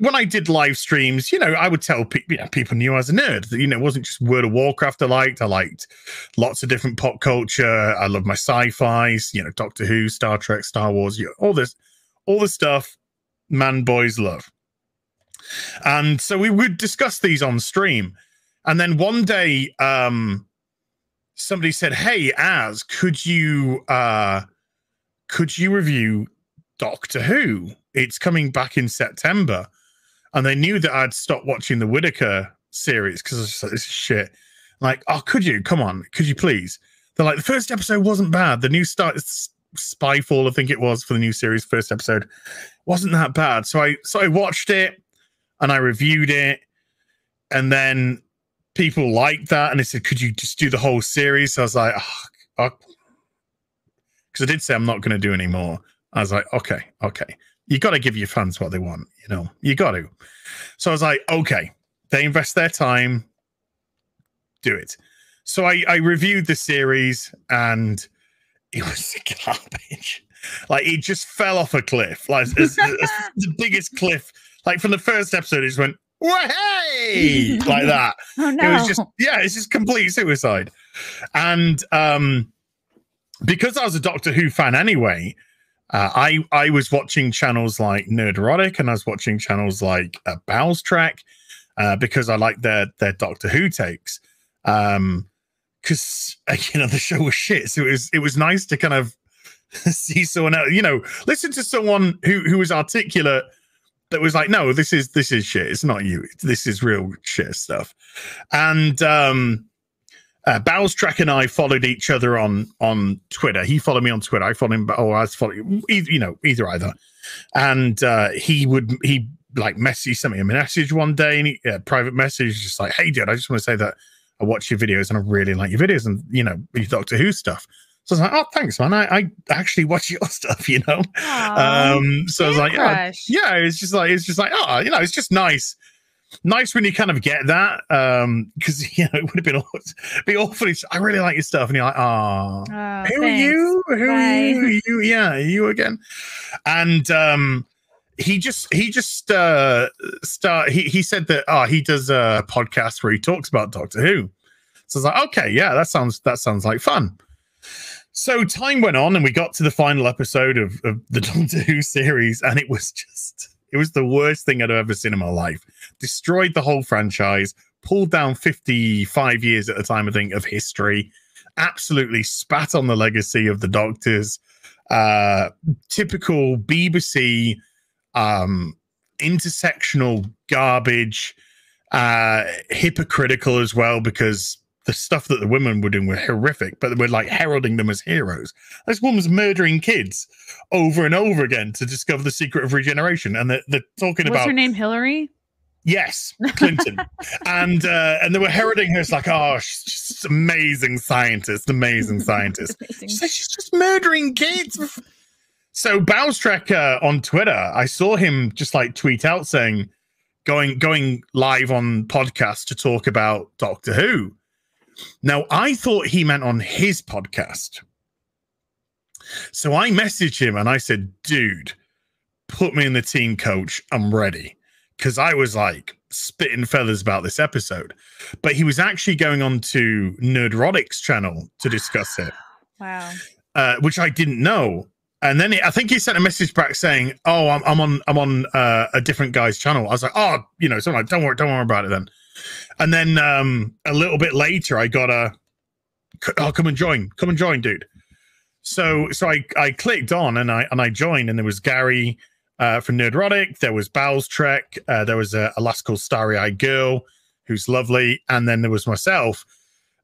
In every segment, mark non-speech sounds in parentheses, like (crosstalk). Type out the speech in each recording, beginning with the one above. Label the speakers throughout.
Speaker 1: when I did live streams, you know, I would tell people, you know, people knew I was a nerd. That, you know, it wasn't just World of Warcraft I liked. I liked lots of different pop culture. I love my sci-fi's, you know, Doctor Who, Star Trek, Star Wars, you know, all this, all the stuff man boys love. And so we would discuss these on stream. And then one day, um, somebody said, Hey, Az, could you uh could you review Doctor Who? It's coming back in September. And they knew that I'd stopped watching the Whittaker series because I was like, this is shit. Like, oh, could you? Come on, could you please? They're like, the first episode wasn't bad. The new start Spyfall, I think it was for the new series, first episode, wasn't that bad. So I so I watched it and I reviewed it, and then people liked that, and they said, "Could you just do the whole series?" So I was like, because oh, oh. I did say I'm not going to do any more. I was like, okay, okay, you got to give your fans what they want, you know, you got to. So I was like, okay, they invest their time, do it. So I, I reviewed the series and it (laughs) was garbage. Like it just fell off a cliff, like it's, it's (laughs) the biggest cliff. Like from the first episode, it just went hey like that. (laughs)
Speaker 2: oh, no.
Speaker 1: It was just yeah, it's just complete suicide. And um because I was a Doctor Who fan anyway, uh, I I was watching channels like Nerdrotic and I was watching channels like uh, Bowlestrek uh, because I like their their Doctor Who takes. Um, because (laughs) you know the show was shit, so it was it was nice to kind of (laughs) see someone else, you know, listen to someone who who was articulate that was like, no, this is this is shit. It's not you. This is real shit stuff. And um uh, Bowlestrek and I followed each other on on Twitter. He followed me on Twitter. I followed him, oh, I was following you know either either. And uh, he would he like message sent me a message one day, and he, uh, private message, just like, hey, dude, I just want to say that I watch your videos and I really like your videos and you know your Doctor Who stuff. So I was like, oh, thanks, man. I, I actually watch your (laughs) stuff, you know.
Speaker 2: Aww,
Speaker 1: um, so I was like, yeah, yeah. It's just like it's just like, oh, you know, it's just nice. Nice when you kind of get that, um, because (laughs) you know it would have been awful, be awful. if I really like your stuff, and you're like, oh,
Speaker 2: Oh,
Speaker 1: who are you? Who are you? You? Yeah, you again. And um, he just he just uh start he he said that oh he does a podcast where he talks about Doctor Who. So I was like, okay, yeah, that sounds that sounds like fun. So time went on and we got to the final episode of, of the (laughs) Doctor Who series, and it was just it was the worst thing I'd ever seen in my life. Destroyed the whole franchise, pulled down 55 years at the time, I think, of history, absolutely spat on the legacy of the doctors. Uh typical BBC um intersectional garbage, uh hypocritical as well, because the stuff that the women were doing were horrific, but we're like heralding them as heroes. This woman's murdering kids over and over again to discover the secret of regeneration, and they're, they're talking
Speaker 2: What's
Speaker 1: about
Speaker 2: her name? Hillary.
Speaker 1: yes, Clinton, (laughs) and uh, and they were heralding her as like, oh, she's just amazing scientist, amazing scientist. (laughs)
Speaker 2: Amazing.
Speaker 1: She's like, she's just murdering kids. So Bowlestrek uh, on Twitter, I saw him just like tweet out saying, going going live on podcast to talk about Doctor Who. Now I thought he meant on his podcast. So I messaged him and I said, dude, put me in the team coach. I'm ready. Because I was like spitting feathers about this episode. But he was actually going on to Nerdrotic's channel to discuss it (sighs)
Speaker 2: Wow.
Speaker 1: uh, which I didn't know. And then he, I think he sent a message back saying, "Oh, I'm, I'm on I'm on uh, a different guy's channel." I was like, "Oh, you know," like, "Don't worry, don't worry about it then." And then um, a little bit later, I got a, "C- "Oh, come and join, come and join, dude." So so I I clicked on and I and I joined, and there was Gary uh, from Nerdrotic, there was Bowlestrek, uh, there was a, a lass called Starry Eyed Girl, who's lovely, and then there was myself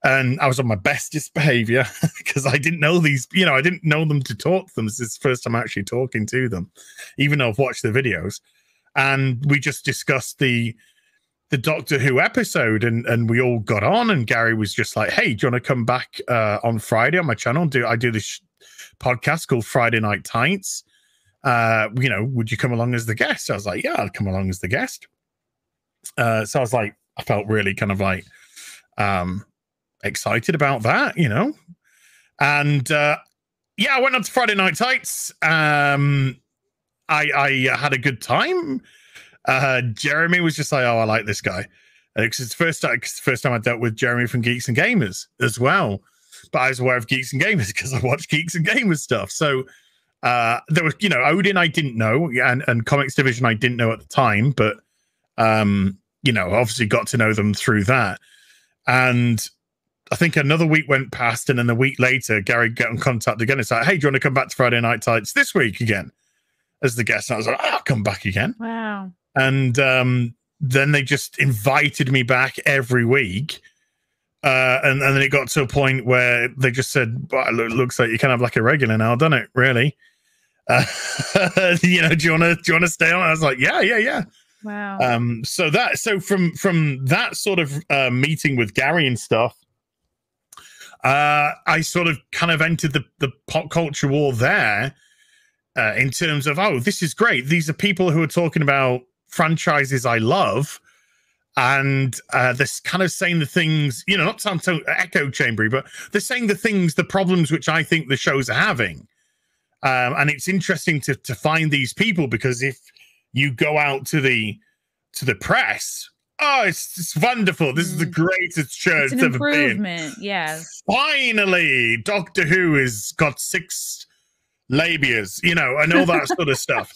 Speaker 1: and I was on my bestest behavior (laughs) because I didn't know these, you know, I didn't know them to talk to them. This is the first time actually talking to them, even though I've watched the videos. And we just discussed the the Doctor Who episode, and and we all got on. And Gary was just like, "Hey, do you want to come back uh, on Friday on my channel? Do I do this sh- podcast called Friday Night Tights? Uh, you know, would you come along as the guest?" I was like, "Yeah, I'll come along as the guest." Uh, so I was like, I felt really kind of like um excited about that, you know. And uh yeah, I went on to Friday Night Tights. Um I I had a good time. Uh, Jeremy was just like, "Oh, I like this guy." Because it's the first time, the first time I dealt with Jeremy from Geeks and Gamers as well. But I was aware of Geeks and Gamers (laughs) because I watched Geeks and Gamers stuff. So uh, there was, you know, Odin I didn't know, and and Comics Division I didn't know at the time, but um, you know, obviously got to know them through that. And I think another week went past, and then a week later, Gary got in contact again. It's like, hey, do you want to come back to Friday Night Tights this week again as the guest? And I was like, I'll come back again.
Speaker 2: Wow.
Speaker 1: And um, then they just invited me back every week. Uh, and, and then it got to a point where they just said, well, it looks like you can have like a regular now, doesn't it? Really? Uh, (laughs) you know, do you want to do you want to stay on? I was like, yeah, yeah, yeah.
Speaker 2: Wow.
Speaker 1: Um, so that so from from that sort of uh, meeting with Gary and stuff, uh, I sort of kind of entered the the pop culture war there. Uh, in terms of oh, this is great. These are people who are talking about franchises I love, and uh, they're kind of saying the things you know, not sound so echo chambery, but they're saying the things, the problems which I think the shows are having. Um, and it's interesting to to find these people because if you go out to the to the press oh it's, it's wonderful this is the
Speaker 2: Mm.
Speaker 1: greatest show
Speaker 2: it's
Speaker 1: it's, ever been
Speaker 2: improvement. Yes.
Speaker 1: finally doctor who has got six labias you know and all that sort of stuff